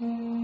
Mm.